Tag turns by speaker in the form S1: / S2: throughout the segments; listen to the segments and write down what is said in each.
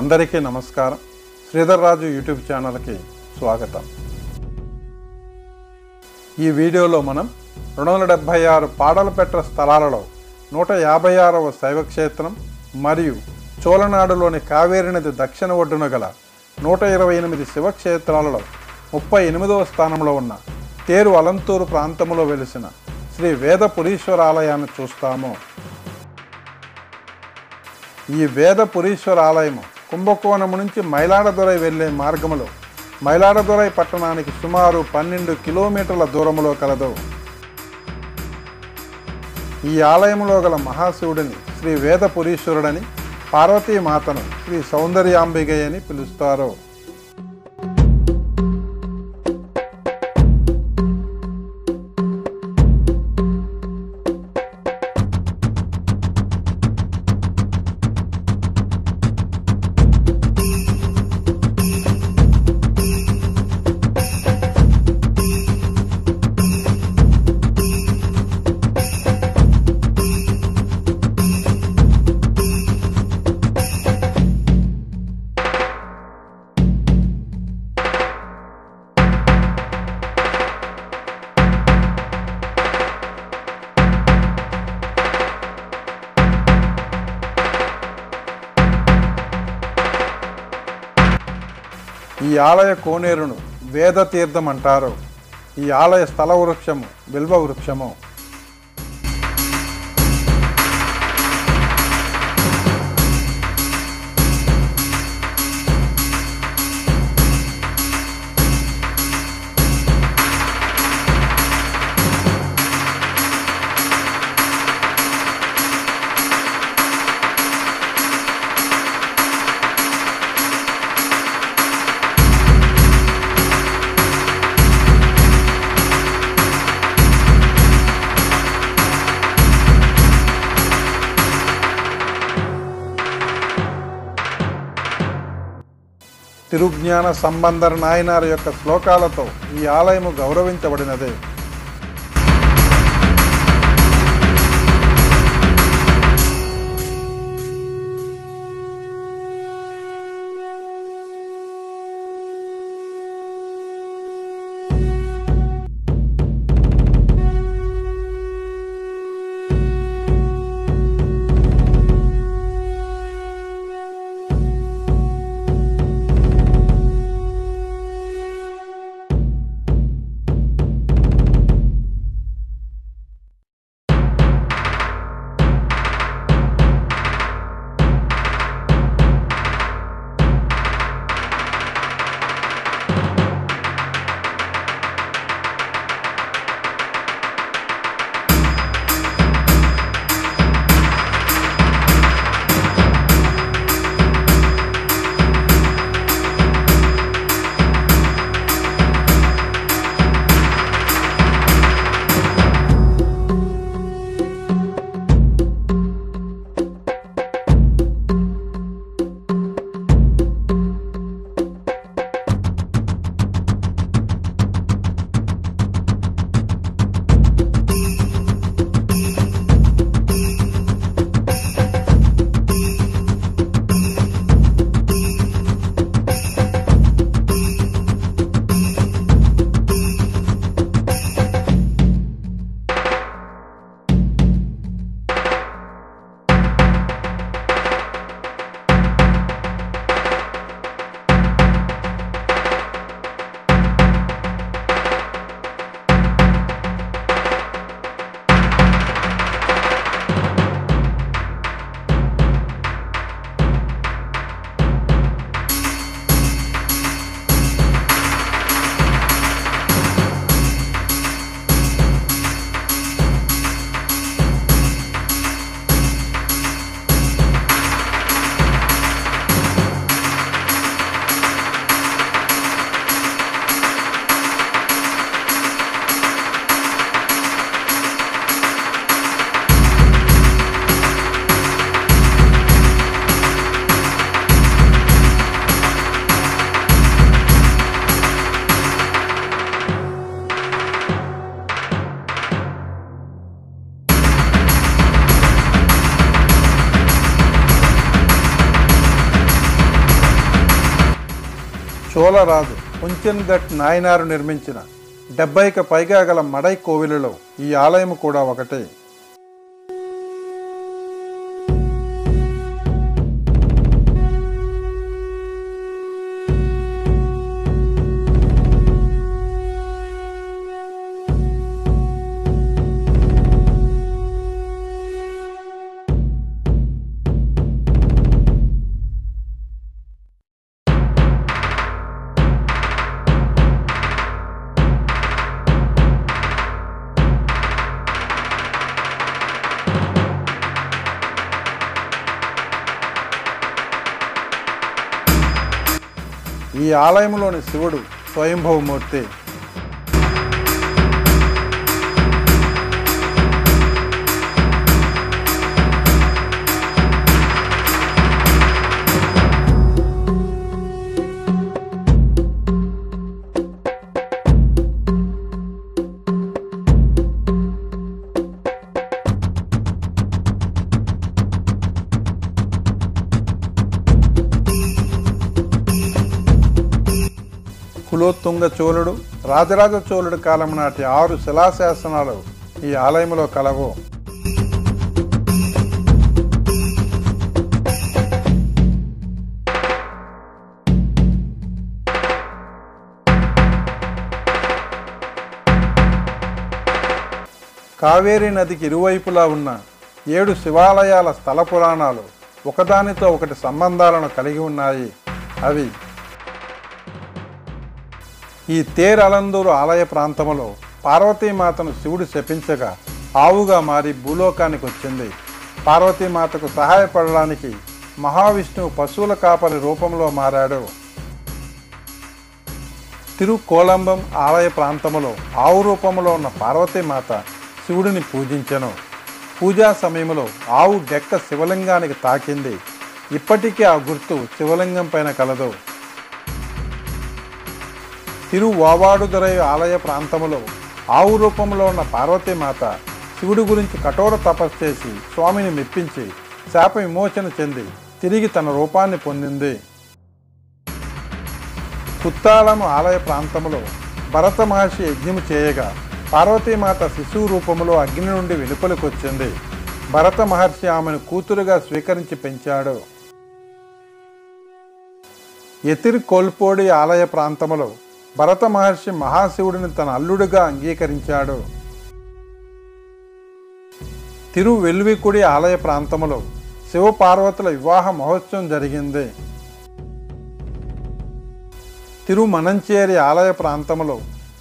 S1: అందరికీ నమస్కారం. శ్రీధర్ రాజు యూట్యూబ్ ఛానల్కి స్వాగతం. ఈ వీడియోలో మనం రెండు వందల డెబ్భై ఆరు పాడలపెట్ట స్థలాలలో నూట యాభై ఆరవ శైవక్షేత్రం మరియు చోళనాడులోని కావేరి నది దక్షిణ ఒడ్డున గల నూట ఇరవై ఎనిమిది శివక్షేత్రాలలో ముప్పై ఎనిమిదవ స్థానంలో ఉన్న తేరు అలంతూరు ప్రాంతంలో వెలిసిన శ్రీ వేదపురీశ్వర ఆలయాన్ని చూస్తాము. ఈ వేదపురీశ్వర ఆలయము కుంభకోణం నుంచి మైలాడదొరై వెళ్ళే మార్గములో మైలాడదొరై పట్టణానికి సుమారు పన్నెండు కిలోమీటర్ల దూరంలో కలదు. ఈ ఆలయంలో గల మహాశివుడిని శ్రీ వేదపురీశ్వరుడని పార్వతీమాతను శ్రీ సౌందర్యాంబిగై అని పిలుస్తారు. ఆలయ కోనేరును వేద తీర్థం అంటారు. ఈ ఆలయ స్థల వృక్షము బిల్వ వృక్షము. తిరుజ్ఞాన సంబంధర నాయనార్ యొక్క శ్లోకాలతో ఈ ఆలయము గౌరవించబడినదే. చోళరాజు కుంచెన్ నాయనారు నిర్మించిన డెబ్బైకి పైగా గల మడై కోవిలలో ఈ ఆలయం కూడా ఒకటే. ఈ ఆలయంలోని శివుడు స్వయంభవమూర్తి. కులోత్తుంగ చోళుడు రాజరాజ చోళుడు కాలం నాటి ఆరు శిలాశాసనాలు ఈ ఆలయంలో కలవు. కావేరీ నదికి ఇరువైపులా ఉన్న ఏడు శివాలయాల స్థల పురాణాలు ఒకదానితో ఒకటి సంబంధాలను కలిగి ఉన్నాయి. అవి ఈ తేరలందూరు ఆలయ ప్రాంతములో పార్వతీమాతను శివుడు శపించగా ఆవుగా మారి భూలోకానికి వచ్చింది. పార్వతీమాతకు సహాయపడడానికి మహావిష్ణువు పశువుల కాపరి రూపంలో మారాడు. తిరుకోలంబం ఆలయ ప్రాంతములో ఆవు రూపంలో ఉన్న పార్వతీమాత శివుడిని పూజించెను. పూజా సమయంలో ఆవు డెక్క శివలింగానికి తాకింది. ఇప్పటికీ ఆ గుర్తు శివలింగం పైన కలదు. తిరువావాడుదురై ఆలయ ప్రాంతములో ఆవు రూపంలో ఉన్న పార్వతీమాత శివుడి గురించి కఠోర తపస్సు చేసి స్వామిని మెప్పించి శాప విమోచన చెంది తిరిగి తన రూపాన్ని పొందింది. కుత్తాళము ఆలయ ప్రాంతములో భరత మహర్షి యజ్ఞము చేయగా పార్వతీమాత శిశువు రూపంలో అగ్ని నుండి వెలుపలికొచ్చింది. భరత మహర్షి ఆమెను కూతురుగా స్వీకరించి పెంచాడు. ఎతిర్ కోల్పోడి ఆలయ ప్రాంతములో భరత మహర్షి మహాశివుడిని తన అల్లుడుగా అంగీకరించాడు. తిరువెల్వికుడి ఆలయ ప్రాంతములో శివపార్వతుల వివాహ మహోత్సవం జరిగింది. తిరుమనంచేరి ఆలయ ప్రాంతములో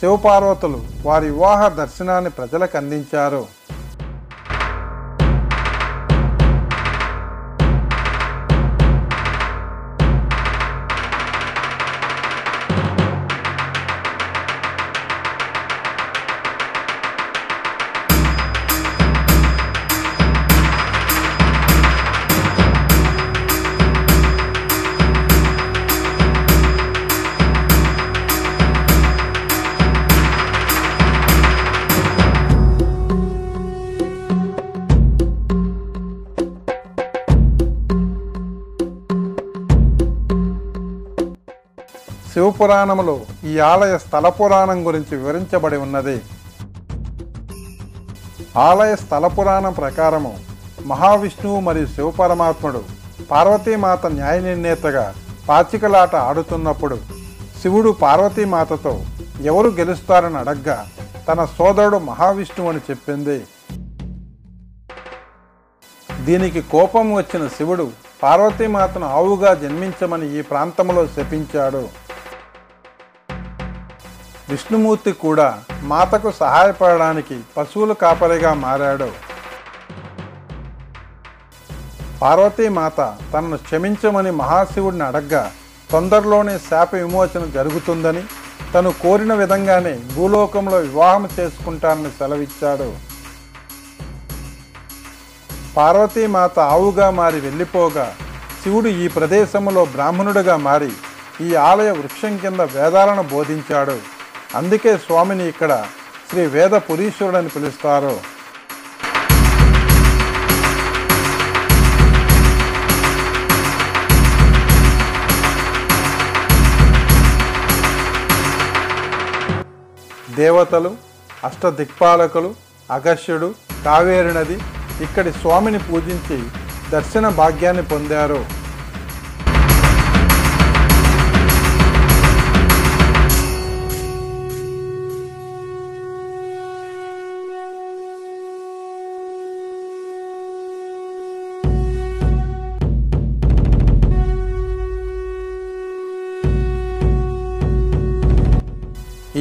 S1: శివపార్వతులు వారి వివాహ దర్శనాన్ని ప్రజలకు అందించారు. శివపురాణములో ఈ ఆలయ స్థల పురాణం గురించి వివరించబడి ఉన్నది. ఆలయ స్థల పురాణం ప్రకారము మహావిష్ణువు మరియు శివపరమాత్ముడు పార్వతీమాత న్యాయ నిర్ణేతగా పాచికలాట ఆడుతున్నప్పుడు శివుడు పార్వతీమాతతో ఎవరు గెలుస్తారని అడగ్గా తన సోదరుడు మహావిష్ణువు అని చెప్పింది. దీనికి కోపం వచ్చిన శివుడు పార్వతీమాతను ఆవుగా జన్మించమని ఈ ప్రాంతంలో శపించాడు. విష్ణుమూర్తి కూడా మాతకు సహాయపడడానికి పశువుల కాపరిగా మారాడు. పార్వతీమాత తనను క్షమించమని మహాశివుడిని అడగ్గా తొందరలోనే శాప విమోచన జరుగుతుందని తను కోరిన విధంగానే భూలోకంలో వివాహం చేసుకుంటానని సెలవిచ్చాడు. పార్వతీమాత ఆవుగా మారి వెళ్ళిపోగా శివుడు ఈ ప్రదేశంలో బ్రాహ్మణుడిగా మారి ఈ ఆలయ వృక్షం కింద వేదాలను బోధించాడు. అందుకే స్వామిని ఇక్కడ శ్రీ వేద పురీశ్వరుడు అని పిలుస్తారు. దేవతలు అష్టదిక్పాలకులు అగస్యుడు కావేరి నది ఇక్కడి స్వామిని పూజించి దర్శన భాగ్యాన్ని పొందారు.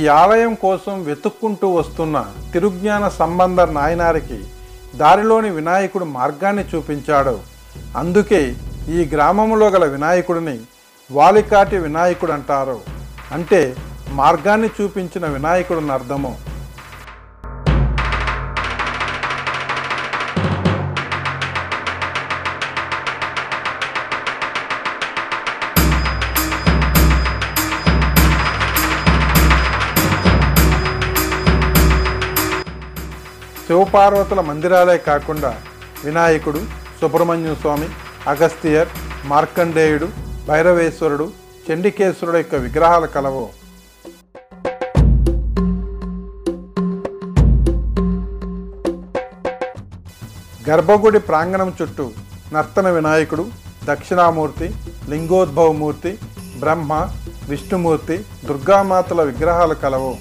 S1: ఈ ఆలయం కోసం వెతుక్కుంటూ వస్తున్న తిరుజ్ఞాన సంబంధ నాయనారికి దారిలోని వినాయకుడు మార్గాన్ని చూపించాడు. అందుకే ఈ గ్రామంలో గల వినాయకుడిని వాలికాటి వినాయకుడు అంటారు. అంటే మార్గాన్ని చూపించిన వినాయకుడిని అర్థము శివపార్వతుల మందిరాలే కాకుండా వినాయకుడు సుబ్రహ్మణ్య స్వామి అగస్తియర్ మార్కండేయుడు భైరవేశ్వరుడు చండికేశ్వరుడు యొక్క విగ్రహాలు కలవు. గర్భగుడి ప్రాంగణం చుట్టూ నర్తన వినాయకుడు దక్షిణామూర్తి లింగోద్భవమూర్తి బ్రహ్మ విష్ణుమూర్తి దుర్గామాతల విగ్రహాలు కలవు.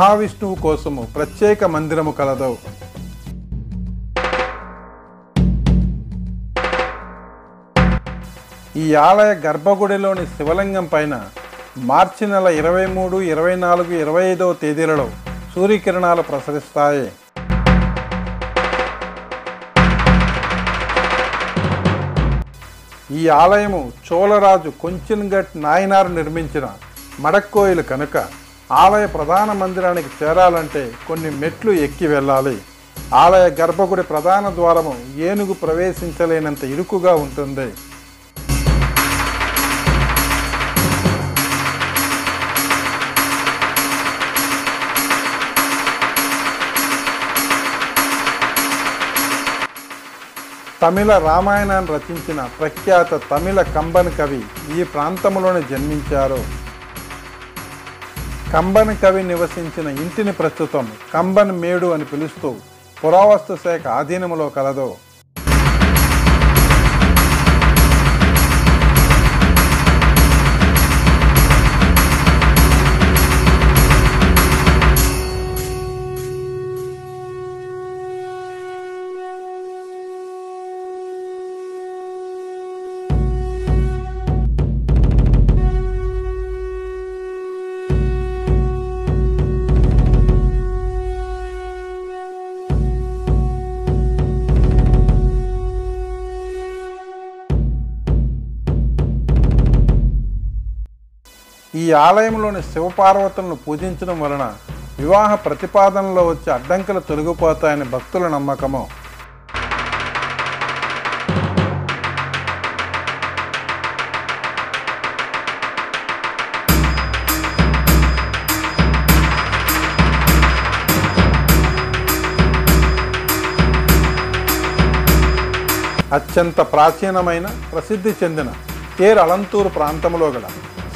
S1: మహావిష్ణువు కోసము ప్రత్యేక మందిరము కలదు ఈ ఆలయ గర్భగుడిలోని శివలింగం పైన మార్చి నెల ఇరవై మూడు ఇరవై నాలుగు ఇరవై ఐదవ తేదీలలో సూర్యకిరణాలు ప్రసరిస్తాయి. ఈ ఆలయము చోళరాజు కొంచెన్గట్ నాయనారు నిర్మించిన మడక్కోయిలు కనుక ఆలయ ప్రధాన మందిరానికి చేరాలంటే కొన్ని మెట్లు ఎక్కి వెళ్ళాలి. ఆలయ గర్భగుడి ప్రధాన ద్వారము ఏనుగు ప్రవేశించలేనంత ఇరుకుగా ఉంటుంది. తమిళ రామాయణాన్ని రచించిన ప్రఖ్యాత తమిళ కంబన్ కవి ఈ ప్రాంతంలోనే జన్మించారు. కంబన్ కవి నివసించిన ఇంటిని ప్రస్తుతం కంబన్ మేడు అని పిలుస్తూ పురావస్తు శాఖ ఆధీనంలో కలదు ఈ ఆలయంలోని శివపార్వతులను పూజించడం వలన వివాహ ప్రతిపాదనలో వచ్చే అడ్డంకులు తొలగిపోతాయని భక్తుల నమ్మకము. అత్యంత ప్రాచీనమైన ప్రసిద్ధి చెందిన తేర్ అలంతూరు ప్రాంతంలో గల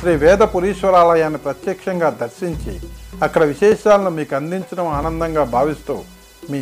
S1: శ్రీ వేద పురీశ్వరాలయాన్ని ప్రత్యక్షంగా దర్శించి అక్కడ విశేషాలను మీకు అందించడం ఆనందంగా భావిస్తూ మీ